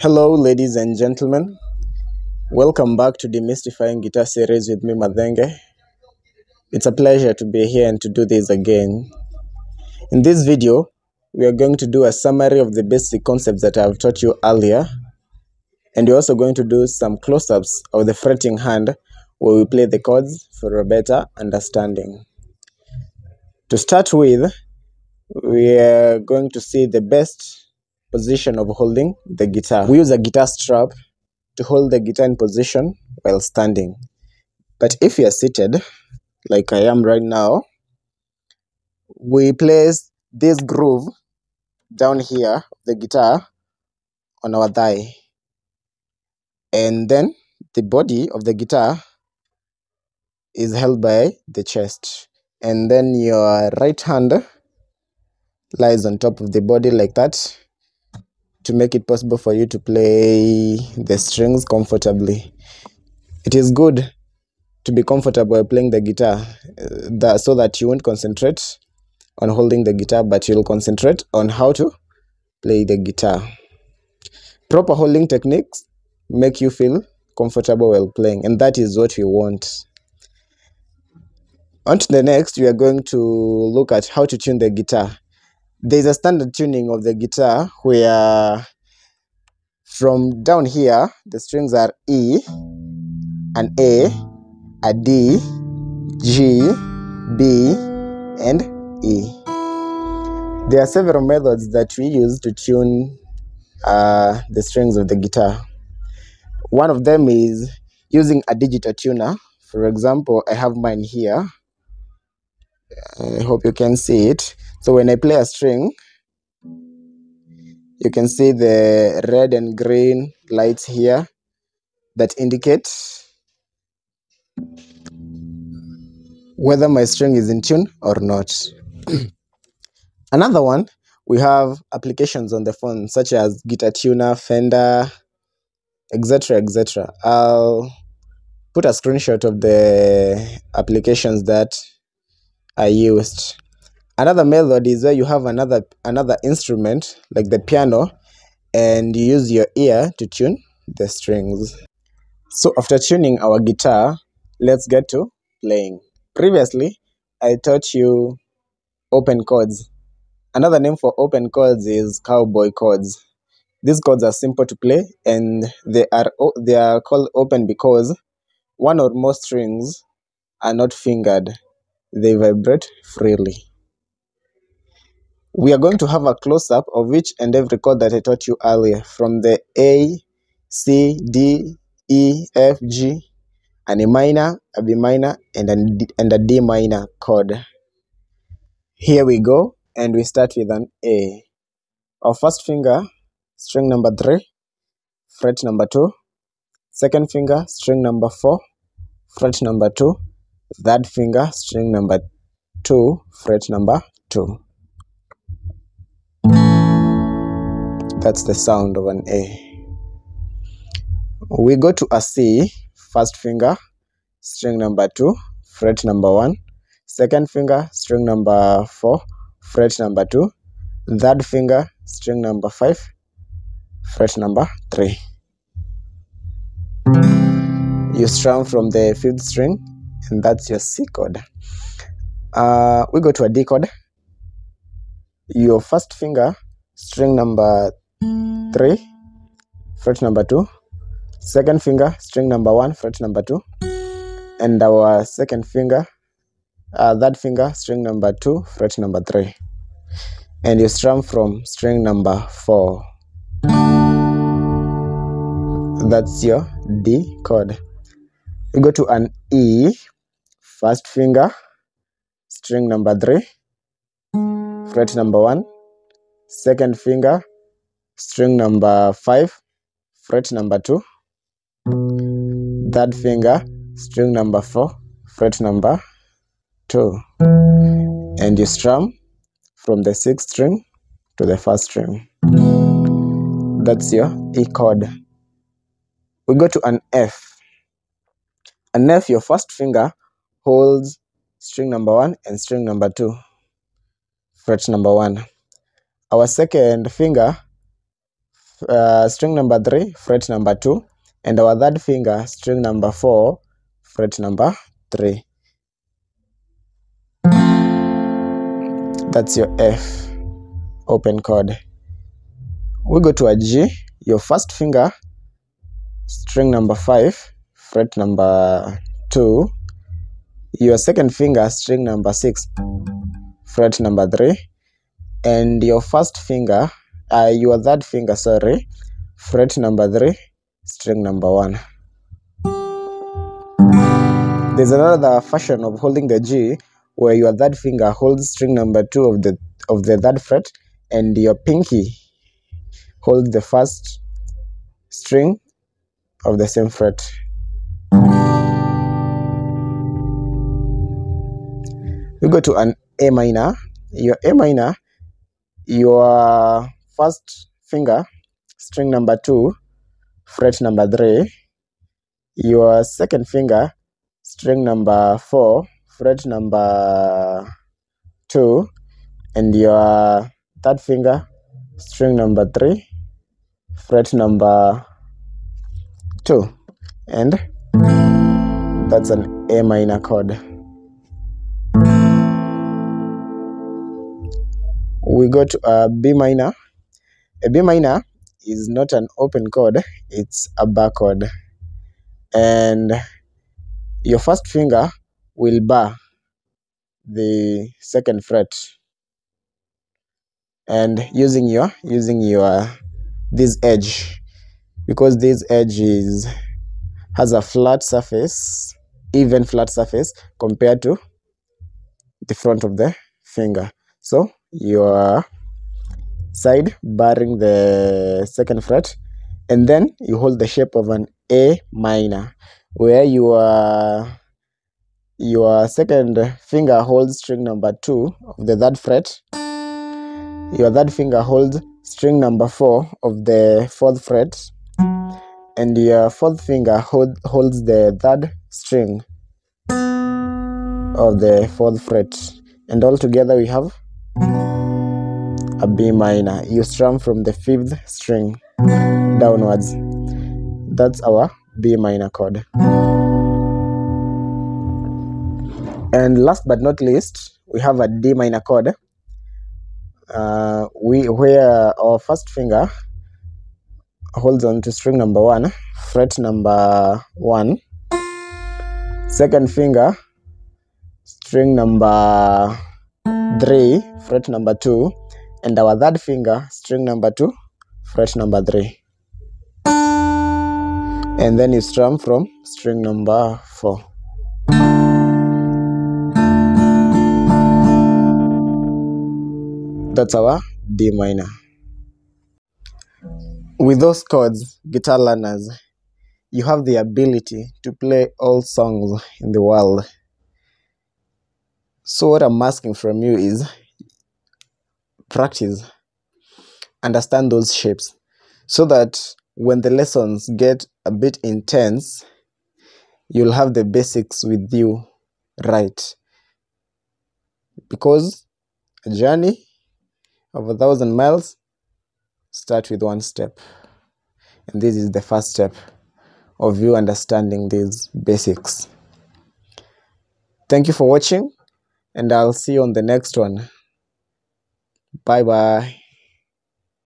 Hello, ladies and gentlemen. Welcome back to the Demystifying Guitar series with me, Mathenge. It's a pleasure to be here and to do this again. In this video, we are going to do a summary of the basic concepts that I've taught you earlier, and we're also going to do some close ups of the fretting hand where we play the chords for a better understanding. To start with, we are going to see the best position of holding the guitar. We use a guitar strap to hold the guitar in position while standing. But if you are seated, like I am right now, we place this groove down here of the guitar on our thigh. And then the body of the guitar is held by the chest. And then your right hand lies on top of the body like that to make it possible for you to play the strings comfortably. It is good to be comfortable playing the guitar uh, so that you won't concentrate on holding the guitar, but you'll concentrate on how to play the guitar. Proper holding techniques make you feel comfortable while playing, and that is what we want. On to the next, we are going to look at how to tune the guitar. There's a standard tuning of the guitar where from down here the strings are E, an A, a D, G, B, and E. There are several methods that we use to tune uh, the strings of the guitar. One of them is using a digital tuner. For example, I have mine here. I hope you can see it. So when I play a string, you can see the red and green lights here that indicate whether my string is in tune or not. Another one, we have applications on the phone such as Guitar Tuner, Fender, etc. etc. I'll put a screenshot of the applications that I used. Another method is where you have another another instrument like the piano and you use your ear to tune the strings. So after tuning our guitar, let's get to playing. Previously, I taught you open chords. Another name for open chords is cowboy chords. These chords are simple to play and they are they are called open because one or more strings are not fingered. They vibrate freely. We are going to have a close up of each and every chord that I taught you earlier from the A, C, D, E, F, G, and A minor, a B minor, and a D, and a D minor chord. Here we go, and we start with an A. Our first finger, string number three, fret number two. Second finger, string number four, fret number two. Third finger, string number two, fret number two. That's the sound of an A. We go to a C, first finger, string number two, fret number one. Second finger, string number four, fret number two. Third finger, string number five, fret number three. You strum from the fifth string, and that's your C chord. Uh, we go to a D chord. Your first finger, string number three, fret number 2 second finger, string number one, fret number two. And our second finger, uh, third finger, string number two, fret number three. And you strum from string number four. That's your D chord. You go to an E, first finger, string number three, fret number 1 second finger, string number five, fret number two. Third finger, string number four, fret number two. And you strum from the sixth string to the first string. That's your E chord. We go to an F. An F, your first finger holds string number one and string number two, fret number one. Our second finger uh, string number 3 fret number 2 and our third finger string number 4 fret number 3 that's your F open chord. We go to a G your first finger string number 5 fret number 2 your second finger string number 6 fret number 3 and your first finger uh, your third finger sorry. Fret number 3 string number 1 there's another fashion of holding the G where your third finger holds string number 2 of the of the third fret and your pinky holds the first string of the same fret. We go to an A minor. Your A minor your first finger string number two, fret number three. your second finger string number four, fret number two, and your third finger string number three, fret number 2 and that's an A minor chord we go to a B minor. A B minor is not an open chord, it's a bar chord. And your first finger will bar the second fret. And using your using your this edge because this edge is has a flat surface, even flat surface compared to the front of the finger. So your side barring the second fret. And then you hold the shape of an A minor where your your second finger holds string number 2 of the third fret. Your third finger holds string number 4 of the fourth fret. And your fourth finger hold, holds the third string of the fourth fret. And all together we have a B minor. You strum from the fifth string downwards. That's our B minor chord. And last but not least, we have a D minor chord. Uh, we where our first finger holds on to string number one, fret number one. Second finger, string number three, fret number two, and our third finger string number 2 fret number 3 and then you strum from string number 4 that's our D minor. With those chords guitar learners you have the ability to play all songs in the world. So what I'm asking from you is practice understand those shapes so that when the lessons get a bit intense you'll have the basics with you right. Because a journey of a thousand miles start with one step. And this is the first step of you understanding these basics. Thank you for watching and i'll see you on the next one Bye bye.